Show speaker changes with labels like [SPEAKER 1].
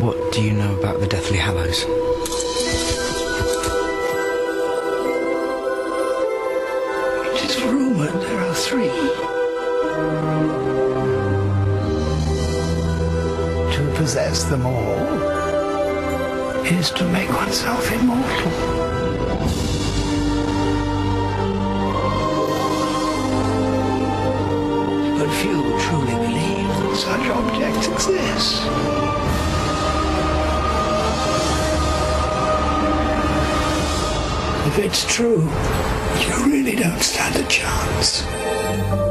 [SPEAKER 1] What do you know about the Deathly Hallows?
[SPEAKER 2] It is rumored there are three. To possess them all is to make oneself immortal. But few truly believe that such objects exist. If it's true, you really don't stand a chance.